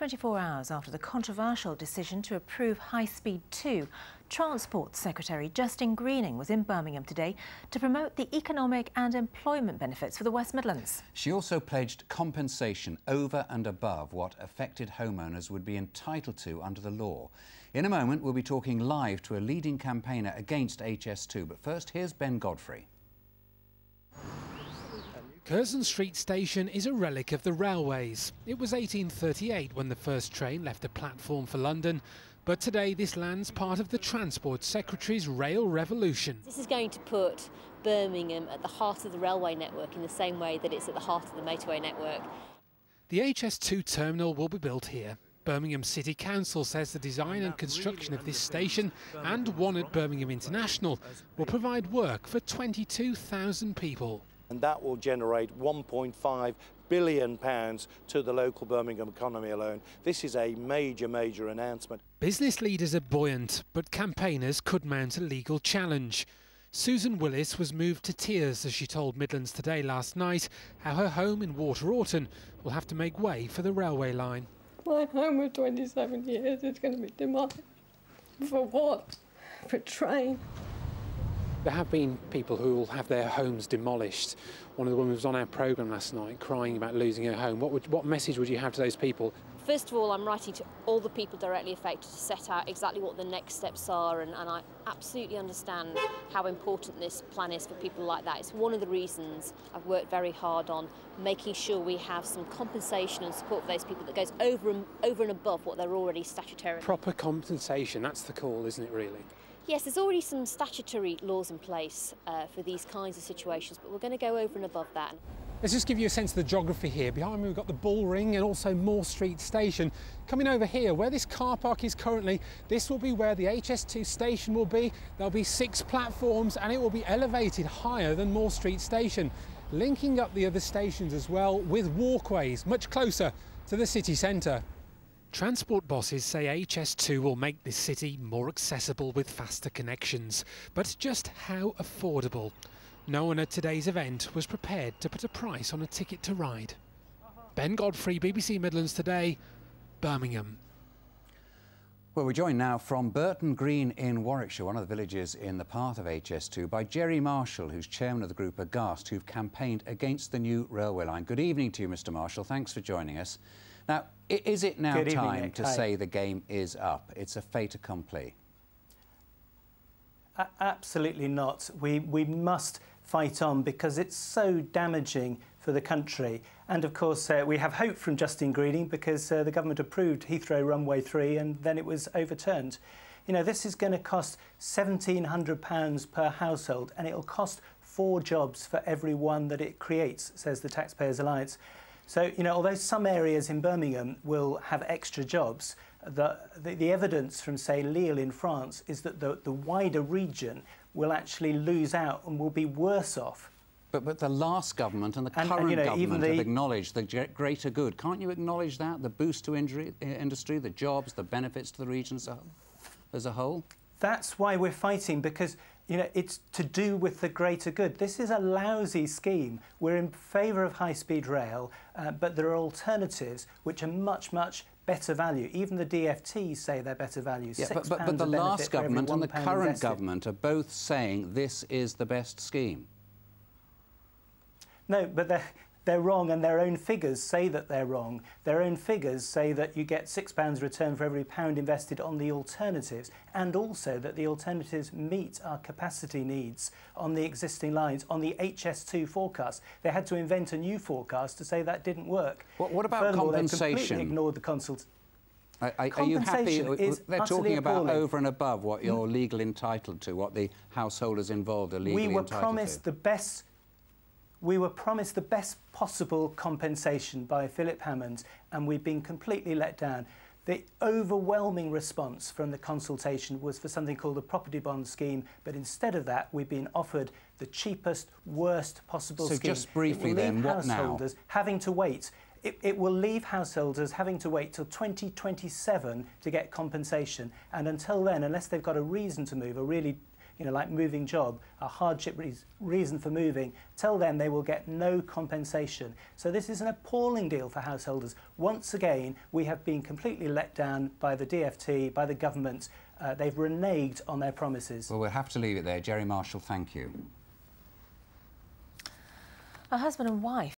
24 hours after the controversial decision to approve High Speed 2, Transport Secretary Justine Greening was in Birmingham today to promote the economic and employment benefits for the West Midlands. She also pledged compensation over and above what affected homeowners would be entitled to under the law. In a moment, we'll be talking live to a leading campaigner against HS2. But first, here's Ben Godfrey. Curzon Street Station is a relic of the railways. It was 1838 when the first train left the platform for London, but today this land's part of the Transport Secretary's rail revolution. This is going to put Birmingham at the heart of the railway network in the same way that it's at the heart of the motorway network. The HS2 terminal will be built here. Birmingham City Council says the design and construction of this station and one at Birmingham International will provide work for 22,000 people and that will generate 1.5 billion pounds to the local Birmingham economy alone. This is a major, major announcement. Business leaders are buoyant, but campaigners could mount a legal challenge. Susan Willis was moved to tears as she told Midlands Today last night how her home in Water Orton will have to make way for the railway line. My home of 27 years is going to be demolished. For what? For train. There have been people who will have their homes demolished. One of the women was on our programme last night crying about losing her home. What, would, what message would you have to those people? First of all, I'm writing to all the people directly affected to set out exactly what the next steps are, and, and I absolutely understand how important this plan is for people like that. It's one of the reasons I've worked very hard on making sure we have some compensation and support for those people that goes over and, over and above what they're already statutory. Proper compensation, that's the call, isn't it, really? Yes, there's already some statutory laws in place uh, for these kinds of situations, but we're going to go over and above that. Let's just give you a sense of the geography here. Behind me we've got the Bull Ring and also Moor Street Station. Coming over here, where this car park is currently, this will be where the HS2 station will be. There'll be six platforms and it will be elevated higher than Moor Street Station, linking up the other stations as well with walkways much closer to the city centre. Transport bosses say HS2 will make this city more accessible with faster connections, but just how affordable? No one at today's event was prepared to put a price on a ticket to ride. Ben Godfrey, BBC Midlands Today, Birmingham. Well, we're joined now from Burton Green in Warwickshire, one of the villages in the path of HS2, by Jerry Marshall, who's chairman of the group AGHAST, who've campaigned against the new railway line. Good evening to you, Mr Marshall. Thanks for joining us. Now, is it now Good time evening, to Hi. say the game is up? It's a fait accompli. A absolutely not. We, we must fight on because it's so damaging for the country. And of course, uh, we have hope from Justine Greening because uh, the government approved Heathrow Runway 3 and then it was overturned. You know, this is going to cost £1,700 per household and it'll cost four jobs for every one that it creates, says the Taxpayers Alliance. So, you know, although some areas in Birmingham will have extra jobs, the, the, the evidence from, say, Lille in France is that the, the wider region will actually lose out and will be worse off. But, but the last government and the And- and, current you know, government the- have acknowledged the greater good. Can't you acknowledge that? The boost to injury, industry, the jobs, the benefits to the region as a, as a whole? That's why we're fighting because you know it's to do with the greater good. This is a lousy scheme. We're in favour of high-speed rail, uh, but there are alternatives which are much, much better value. Even the DFT say they're better value. Yeah, but, but, but the last government and the current invested. government are both saying this is the best scheme. No, but they're, they're wrong, and their own figures say that they're wrong. Their own figures say that you get £6 return for every pound invested on the alternatives, and also that the alternatives meet our capacity needs on the existing lines, on the HS2 forecast. They had to invent a new forecast to say that didn't work. What- what about Furthermore, compensation? completely ignored the consult. Are, are, are you happy? They're talking about appalling. over and above what mm. you're legally entitled to, what the householders involved are legally entitled to. we were promised to. the best we were promised the best possible compensation by Philip Hammond and we've been completely let down. The overwhelming response from the consultation was for something called the property bond scheme, but instead of that, we've been offered the cheapest, worst possible So scheme. just briefly then, what now? householders having to wait. It, it will leave householders having to wait till 2027 to get compensation, and until then, unless they've got a reason to move, a really you know, like moving job, a hardship re reason for moving, tell them they will get no compensation. So this is an appalling deal for householders. Once again, we have been completely let down by the DFT, by the government. Uh, they've reneged on their promises. Well, we'll have to leave it there. Jerry Marshall, thank you. A husband and wife